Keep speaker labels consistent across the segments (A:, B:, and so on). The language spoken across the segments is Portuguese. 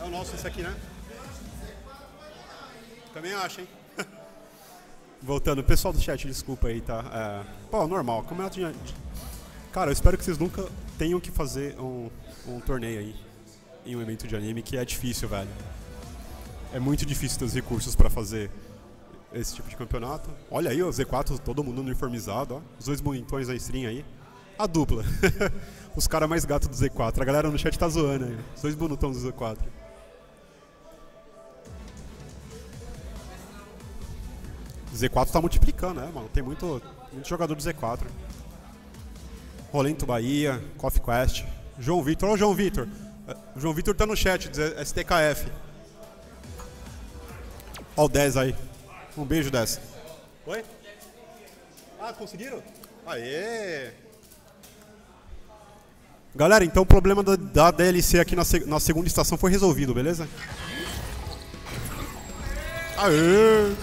A: É o nosso esse aqui, né? Também acho, hein? Voltando, pessoal do chat, desculpa aí, tá? É, pô, normal, campeonato de... Cara, eu espero que vocês nunca tenham que fazer um, um torneio aí em um evento de anime, que é difícil, velho. É muito difícil ter os recursos pra fazer esse tipo de campeonato. Olha aí, o Z4, todo mundo uniformizado, ó. Os dois bonitões da stream aí. A dupla. os caras mais gatos do Z4. A galera no chat tá zoando aí. Os dois bonitões do Z4. Z4 tá multiplicando, né, mano? Tem muito, muito jogador do Z4. Rolento Bahia, Coffee Quest. João Vitor, ô João Vitor. João Vitor tá no chat, diz STKF. Ó o 10 aí. Um beijo, 10. Oi? Ah, conseguiram? Aê! Galera, então o problema da, da DLC aqui na, na segunda estação foi resolvido, beleza? Aê!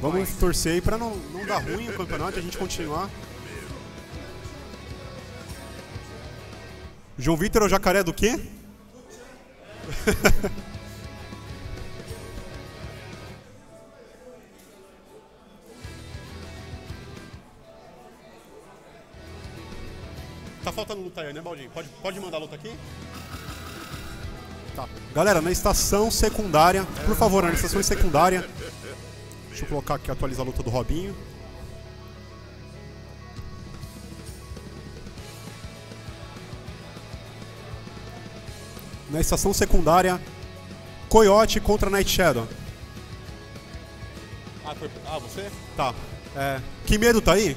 A: Vamos torcer aí pra não, não dar ruim o campeonato e a gente continuar. João Vitor é o jacaré do quê? faltando luta aí, né, Baldinho? Pode, pode mandar luta aqui? Tá. Galera, na estação secundária, por favor, na estação secundária. Deixa eu colocar aqui, atualizar a luta do Robinho. Na estação secundária, Coyote contra Night Shadow. Ah, foi... ah você? Tá. É... Que medo tá aí?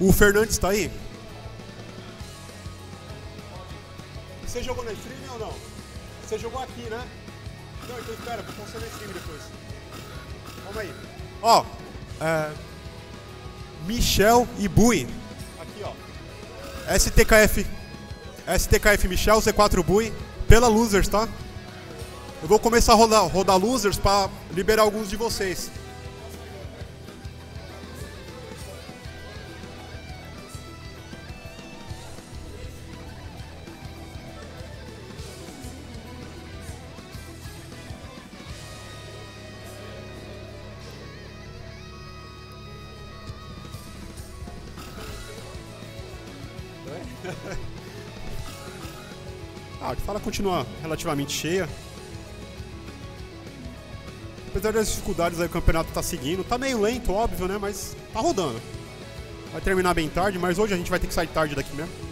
A: O Fernandes tá aí? Você jogou na stream ou não? Você jogou aqui, né? Não, então espera, vou postar na stream depois. Calma aí. Ó, é... Michel e Bui. Aqui, ó. STKF. STKF Michel, Z4 Bui. Pela Losers, tá? Eu vou começar a rodar, rodar Losers pra liberar alguns de vocês. Ah, a sala continua relativamente cheia. Apesar das dificuldades aí o campeonato tá seguindo, tá meio lento, óbvio, né? Mas tá rodando. Vai terminar bem tarde, mas hoje a gente vai ter que sair tarde daqui mesmo.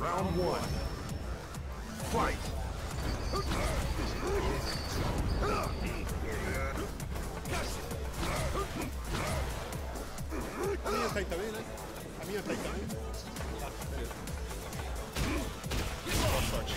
B: Round one. Fight.
A: A minha tá aí também, né? A minha tá aí também. Tá, beleza. Boa sorte.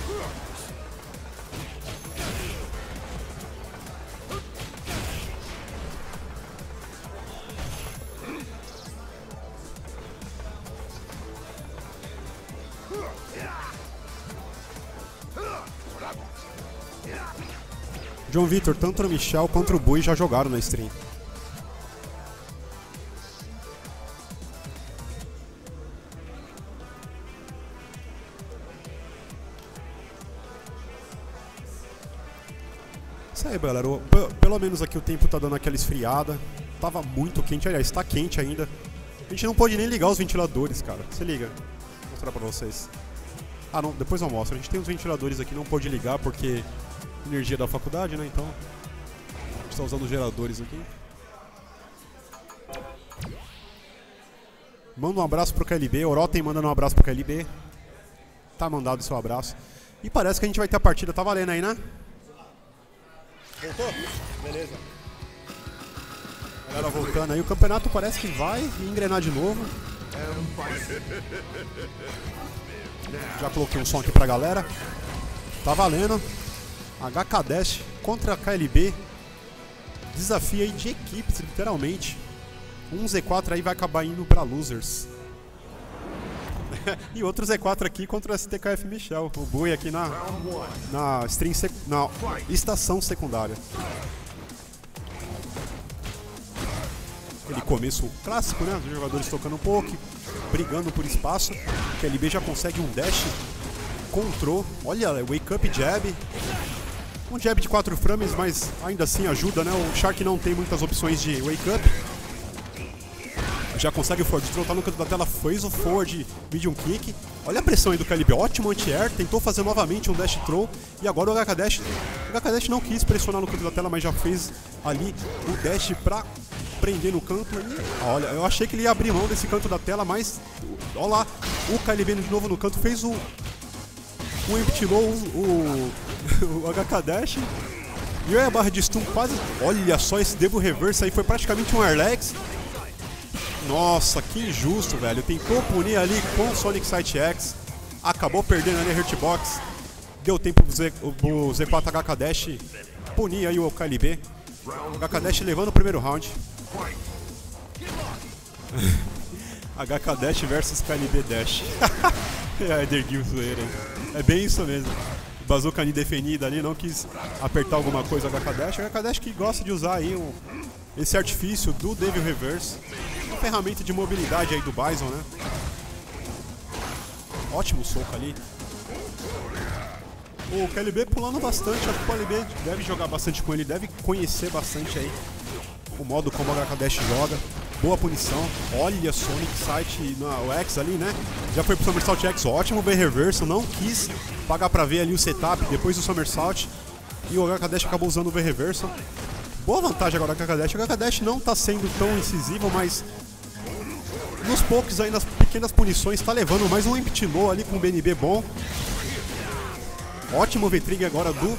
C: João Vitor, tanto o Michel quanto o Bui já jogaram na stream. Isso aí, galera. Pelo menos aqui o tempo tá dando aquela esfriada. Tava muito quente, aliás, tá quente ainda. A gente não pode nem ligar os ventiladores, cara. Se liga. Vou mostrar pra vocês. Ah, não, depois eu mostro. A gente tem os ventiladores aqui, não pode ligar porque energia da faculdade, né? Então, a gente tá usando os geradores aqui. Manda um abraço pro KLB. Orotem mandando um abraço pro KLB. Tá mandado o seu abraço. E parece que a gente vai ter a partida. Tá valendo aí, né?
A: Voltou? Beleza. Galera voltando aí, o campeonato parece que vai engrenar de novo. Já coloquei um som aqui pra galera. Tá valendo. HK Dash contra a KLB. Desafio aí de equipes, literalmente. Um Z4 aí vai acabar indo pra losers. e outro Z4 aqui contra o STKF Michel. O Bui aqui na, na, sec, na estação secundária. Aquele começo clássico, né? Os jogadores tocando um pouco, brigando por espaço. O KLB já consegue um dash, control. Olha, wake up jab. Um jab de 4 frames, mas ainda assim ajuda, né? O Shark não tem muitas opções de wake up. Já consegue o forward throw, tá no canto da tela, fez o forward medium kick. Olha a pressão aí do KLB, ótimo anti-air, tentou fazer novamente um dash throw. E agora o HK Dash, o HK Dash não quis pressionar no canto da tela, mas já fez ali o dash pra prender no canto. E, olha, eu achei que ele ia abrir mão desse canto da tela, mas olha lá, o KLB de novo no canto fez o, o empty low, o, o, o HK Dash. E a barra de stun quase. Olha só esse Devo Reverse aí, foi praticamente um Airlex. Nossa, que injusto, velho. Tentou punir ali com o Sonic Sight X. Acabou perdendo ali a Hurtbox. Deu tempo pro, Z, pro Z4 HK Dash punir aí o KLB. HK Dash levando o primeiro round. HK Dash versus KLB Dash. é, Ederguil zoeira. É bem isso mesmo. Bazooka ali definida ali, não quis apertar alguma coisa HK Dash. HK Dash que gosta de usar aí um, esse artifício do Devil Reverse. Uma ferramenta de mobilidade aí do Bison, né? Ótimo soco ali. O KLB pulando bastante, acho que o KLB deve jogar bastante com ele, deve conhecer bastante aí o modo como HK Dash joga. Boa punição. Olha Sonic Sight no X ali, né? Já foi pro Somersault X, ótimo bem reverso, não quis pagar pra ver ali o setup depois do Somersault. E o HK Dash acabou usando o V-Reverso. Boa vantagem agora do HK Dash. O HK Dash não tá sendo tão incisivo, mas nos poucos aí, nas pequenas punições, tá levando mais um empty low ali com o BNB bom. Ótimo V-Trigger agora do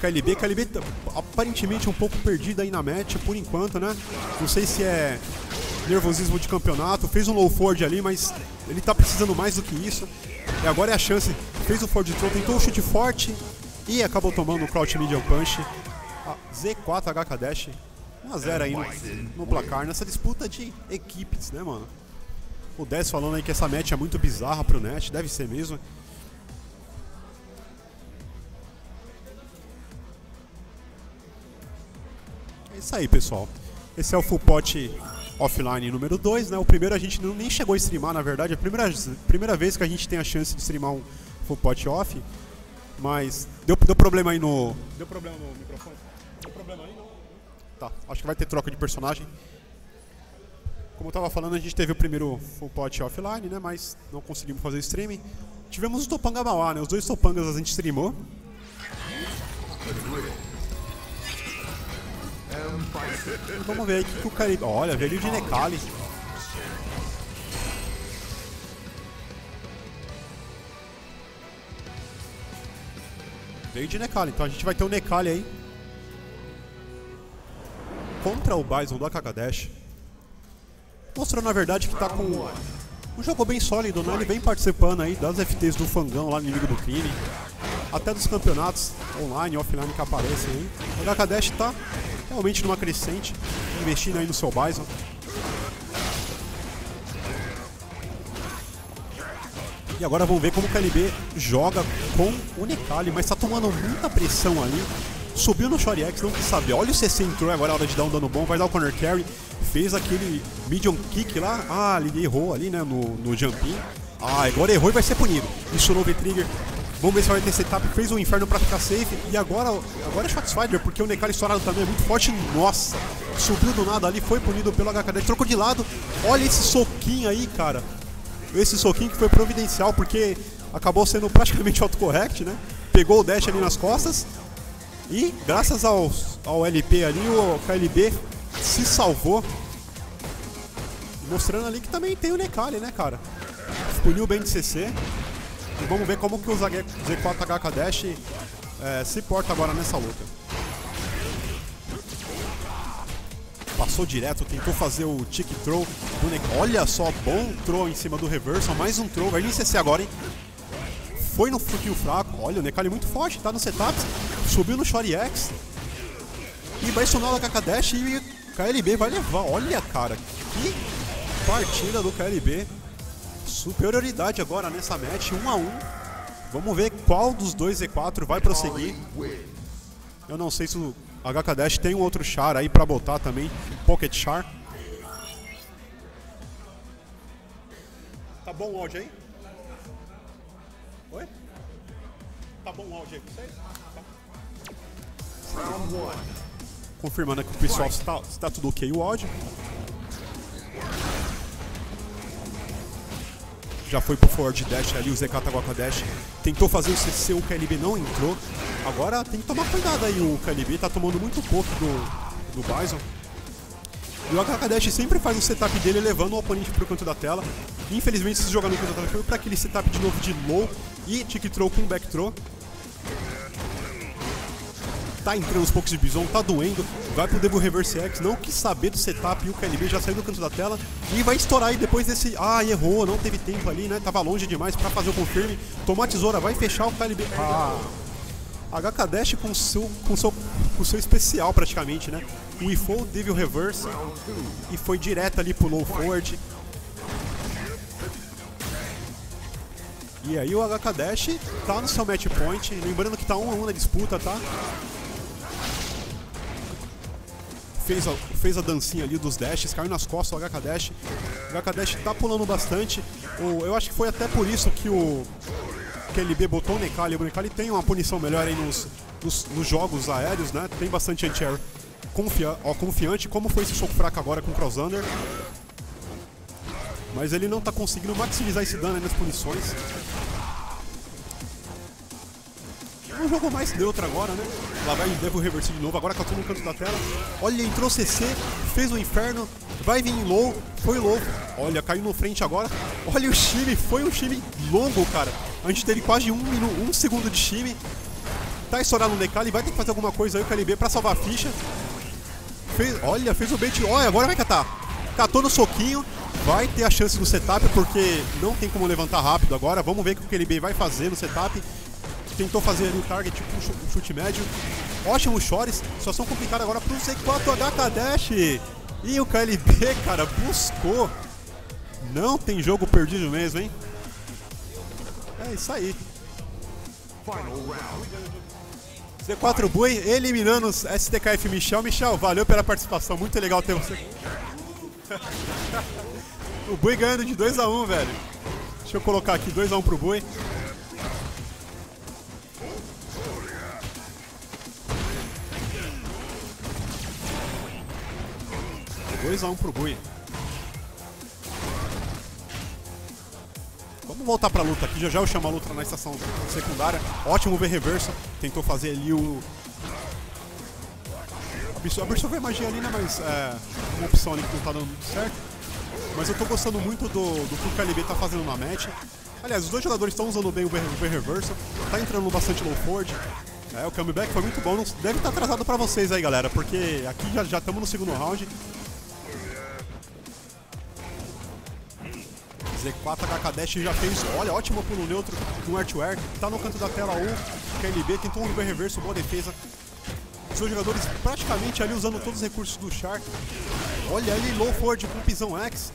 A: KLB. KLB tá aparentemente um pouco perdido aí na match por enquanto, né? Não sei se é nervosismo de campeonato. Fez um low forward ali, mas ele tá precisando mais do que isso. E agora é a chance. Fez o forward throw, tentou um chute forte e acabou tomando o crouch medium punch. A Z4 HK Dash 1x0 aí no, no, placar nessa disputa de equipes, né, mano? O 10 falando aí que essa match é muito bizarra pro Net, deve ser mesmo. É isso aí, pessoal. Esse é o Full Pot Offline número 2, né? O primeiro a gente nem chegou a streamar, na verdade. É a primeira, primeira vez que a gente tem a chance de streamar um Full Pot Off. Mas deu, deu problema aí no... Deu problema no microfone? Deu problema aí, não? Tá, acho que vai ter troca de personagem. Como eu tava falando, a gente teve o primeiro Full Pot Offline, né? Mas não conseguimos fazer streaming. Tivemos o Topanga Mauá, né? Os dois Topangas a gente streamou. Vamos ver aí o que, que o Caribe. Olha, veio de Necali. Veio de Necali, então a gente vai ter o um Necali aí. Contra o Bison do Akakadesh. Mostrando na verdade que tá com um jogo bem sólido, né? Ele vem participando aí das FTs do Fangão lá no Inimigo do Crime. Até dos campeonatos online offline que aparecem aí. O HKDash tá realmente numa crescente, investindo aí no seu Bison. E agora vamos ver como o KLB joga com o Necali, mas tá tomando muita pressão ali. Subiu no Short X, não quis saber. Olha o CC entrou, agora é hora de dar um dano bom, vai dar o corner carry. Fez aquele medium kick lá. Ah, ele errou ali, né, no, no jumping. Ah, agora errou e vai ser punido. Isso no V-Trigger. Vamos ver se vai ter setup. Fez um inferno pra ficar safe. E agora, agora é Shotsfider, porque o Necali estourado também é muito forte. Nossa, subiu do nada ali, foi punido pelo HKD. Trocou de lado. Olha esse soquinho aí, cara. Esse soquinho que foi providencial, porque acabou sendo praticamente autocorrect, né? Pegou o dash ali nas costas. E graças ao, ao LP ali, o KLB se salvou. Mostrando ali que também tem o Necali, né, cara? Puniu bem de CC. E vamos ver como que o Z4 HK Dash é, se porta agora nessa luta. Passou direto, tentou fazer o tick throw. Olha só, bom throw em cima do reverso. Mais um throw, vai vir CC agora, hein? Foi no frutinho fraco. Olha, o Necali muito forte, tá no setup. Subiu no Short X. E vai sonar o Kakadesh e o KLB vai levar. Olha, cara, que partida do KLB. Superioridade agora nessa match, 1 um a 1 um. Vamos ver qual dos dois Z4 vai prosseguir. Eu não sei se o HK Dash tem um outro char aí pra botar também, Pocket Char. Tá bom o áudio aí? Oi? Tá bom o áudio aí pra vocês? Tá. Confirmando que o pessoal está, está tudo ok o áudio. Já foi pro forward dash ali, o ZK tá com a dash. Tentou fazer o CC, o KLB não entrou. Agora tem que tomar cuidado aí, o KLB tá tomando muito pouco do, do Bison. E o HK Dash sempre faz o setup dele levando o oponente pro canto da tela. Infelizmente, se jogar no canto foi pra aquele setup de novo de low e tick throw com back throw. Tá entrando os poucos de Bison, tá doendo. Vai pro Devil Reverse X, não quis saber do setup e o KLB já saiu do canto da tela. E vai estourar aí depois desse. Ah, errou, não teve tempo ali, né? Tava longe demais pra fazer o confirme. Tomar tesoura, vai fechar o KLB. Ah. HK Dash com seu, com seu, com seu especial praticamente, né? O IFO, Devil Reverse e foi direto ali pro low forward. E aí o HK Dash tá no seu match point, lembrando que tá 1 a 1 na disputa, tá? Fez a, fez a dancinha ali dos dashes, caiu nas costas o HK Dash. O HK Dash tá pulando bastante. O, eu acho que foi até por isso que o KLB botou o Nekali. O Nekali tem uma punição melhor aí nos, nos, nos jogos aéreos, né? Tem bastante anti-air confia, confiante, como foi esse soco fraco agora com o Crossunder. Mas ele não tá conseguindo maximizar esse dano nas punições. Um jogo mais neutro agora, né? Lá vai Devil revertir de novo, agora catou no canto da tela. Olha, entrou CC, fez o inferno, vai vir em low, foi low. Olha, caiu no frente agora. Olha o time, foi um time longo, cara. A gente teve quase um, minuto, um segundo de time. Tá estourado no Nekali, vai ter que fazer alguma coisa aí o KLB pra salvar a ficha. Fez, olha, fez o bait. Olha, agora vai catar. Catou no soquinho. Vai ter a chance no setup, porque não tem como levantar rápido agora. Vamos ver o que o KLB vai fazer no setup. Tentou fazer ali o target, tipo um chute, médio. Ótimo Shores. Situação complicada agora pro C4 HK Dash. E o KLB, cara, buscou. Não tem jogo perdido mesmo, hein? É isso aí.
B: Final round.
A: C4 Bui eliminando os STKF Michel. Michel, valeu pela participação. Muito legal ter você. o Bui ganhando de 2x1, um, velho. Deixa eu colocar aqui 2x1 um pro Bui. Dois a um pro Bui. Vamos voltar pra luta aqui. Já já eu chamo a luta na estação secundária. Ótimo ver reverso. Tentou fazer ali o. Absorver magia ali, né? Mas é uma opção ali que não tá dando muito certo. Mas eu tô gostando muito do, do que o KLB tá fazendo na match. Aliás, os dois jogadores estão usando bem o V reverso. Tá entrando bastante low forward. É, o comeback foi muito bom. Deve estar tá atrasado pra vocês aí, galera. Porque aqui já estamos no segundo round. Z4 HK Dash já fez, olha, ótimo pulo neutro no Artware, tá no canto da tela o KLB, tentou um reverso, boa defesa. Seus jogadores praticamente ali usando todos os recursos do Char. Olha ali, low forward com pisão X.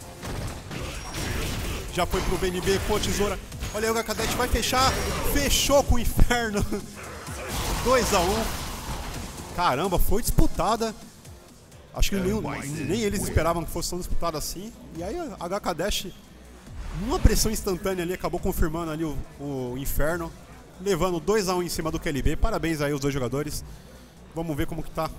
A: Já foi pro BNB com a tesoura. Olha aí, o HK Dash vai fechar, fechou com o inferno. 2 a 1 um. Caramba, foi disputada. Acho que nem, nem eles esperavam que fosse tão disputada assim. E aí a HK Dash numa pressão instantânea ali, acabou confirmando ali o, o inferno, levando 2 a 1 um em cima do KLB. Parabéns aí os dois jogadores. Vamos ver como que tá